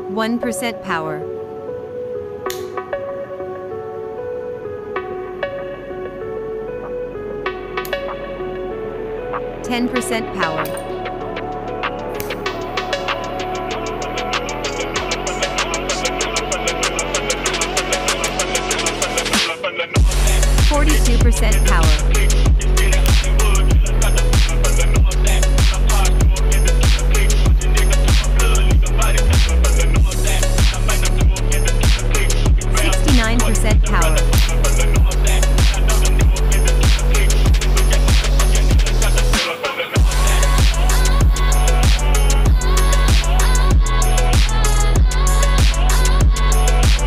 1% power. Ten percent power. Forty-two percent power. power.